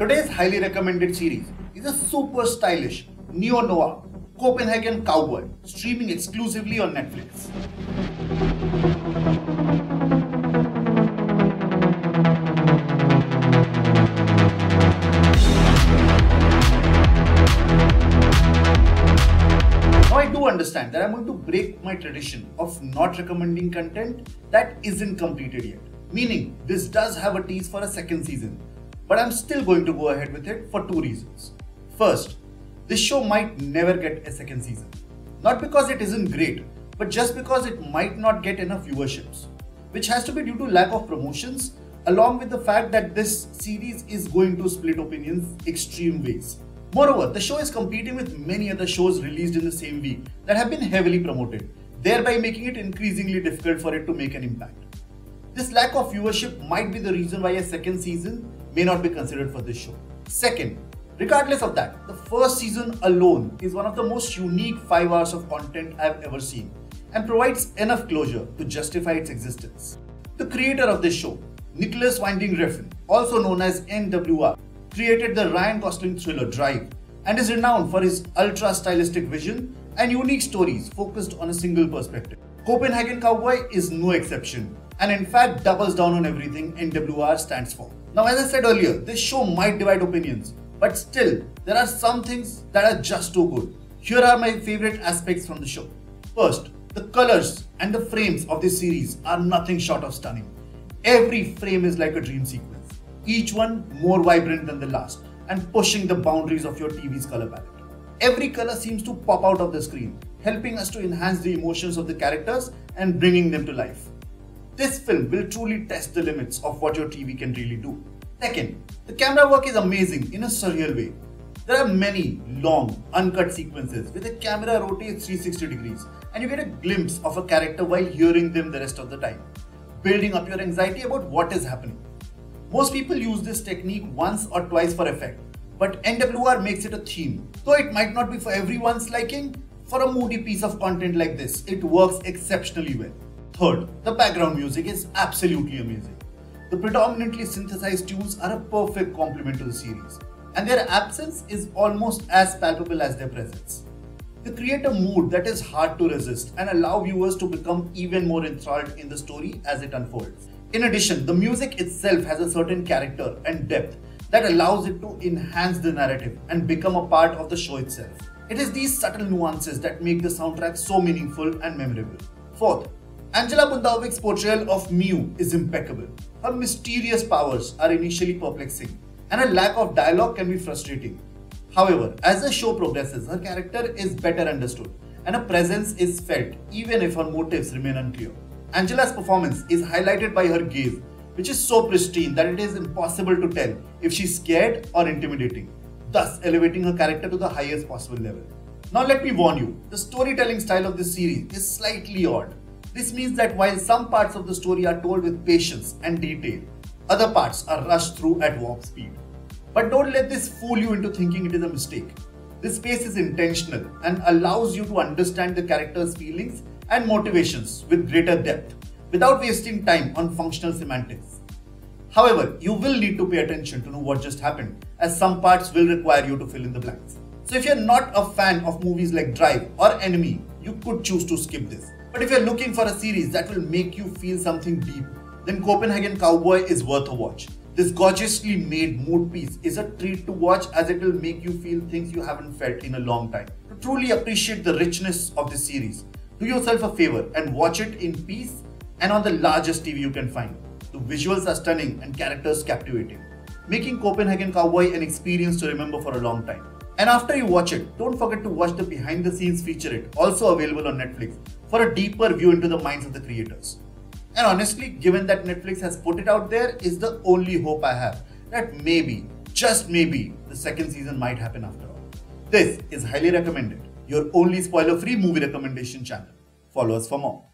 Today's highly recommended series is a super stylish neo noir Copenhagen Cowboy streaming exclusively on Netflix. Now I do understand that I'm going to break my tradition of not recommending content that isn't completed yet. Meaning, this does have a tease for a second season, but I'm still going to go ahead with it for two reasons. First, this show might never get a second season. Not because it isn't great, but just because it might not get enough viewerships, which has to be due to lack of promotions, along with the fact that this series is going to split opinions extreme ways. Moreover, the show is competing with many other shows released in the same week that have been heavily promoted, thereby making it increasingly difficult for it to make an impact. This lack of viewership might be the reason why a second season may not be considered for this show. Second, regardless of that, the first season alone is one of the most unique 5 hours of content I've ever seen and provides enough closure to justify its existence. The creator of this show, Nicolas Winding Refn, also known as NWR, created the Ryan Gosling thriller Drive and is renowned for his ultra stylistic vision and unique stories focused on a single perspective. Copenhagen Cowboy is no exception and in fact doubles down on everything NWR stands for. Now, as I said earlier, this show might divide opinions, but still, there are some things that are just too good. Here are my favorite aspects from the show. First, the colors and the frames of this series are nothing short of stunning. Every frame is like a dream sequence, each one more vibrant than the last and pushing the boundaries of your TV's color palette. Every color seems to pop out of the screen, helping us to enhance the emotions of the characters and bringing them to life. This film will truly test the limits of what your TV can really do. Second, the camera work is amazing in a surreal way. There are many long, uncut sequences where the camera rotates 360 degrees and you get a glimpse of a character while hearing them the rest of the time, building up your anxiety about what is happening. Most people use this technique once or twice for effect, but NWR makes it a theme. Though it might not be for everyone's liking, for a moody piece of content like this, it works exceptionally well. Third, the background music is absolutely amazing. The predominantly synthesized tunes are a perfect complement to the series, and their absence is almost as palpable as their presence. They create a mood that is hard to resist and allow viewers to become even more enthralled in the story as it unfolds. In addition, the music itself has a certain character and depth that allows it to enhance the narrative and become a part of the show itself. It is these subtle nuances that make the soundtrack so meaningful and memorable. Fourth, Angela Bundalovic's portrayal of Miu is impeccable. Her mysterious powers are initially perplexing, and her lack of dialogue can be frustrating. However, as the show progresses, her character is better understood, and her presence is felt even if her motives remain unclear. Angela's performance is highlighted by her gaze, which is so pristine that it is impossible to tell if she's scared or intimidating, thus elevating her character to the highest possible level. Now, let me warn you the storytelling style of this series is slightly odd this means that while some parts of the story are told with patience and detail, other parts are rushed through at warp speed. But don't let this fool you into thinking it is a mistake. This pace is intentional and allows you to understand the character's feelings and motivations with greater depth without wasting time on functional semantics. However, you will need to pay attention to know what just happened, as some parts will require you to fill in the blanks. So, if you're not a fan of movies like Drive or Enemy, you could choose to skip this. But if you're looking for a series that will make you feel something deep, then Copenhagen Cowboy is worth a watch. This gorgeously made mood piece is a treat to watch as it will make you feel things you haven't felt in a long time. To truly appreciate the richness of this series, do yourself a favor and watch it in peace and on the largest TV you can find. The visuals are stunning and characters captivating, making Copenhagen Cowboy an experience to remember for a long time. And after you watch it, don't forget to watch the behind the scenes feature it, also available on Netflix, for a deeper view into the minds of the creators. And honestly, given that Netflix has put it out there, is the only hope I have that maybe, just maybe, the second season might happen after all. This is highly recommended, your only spoiler free movie recommendation channel. Follow us for more.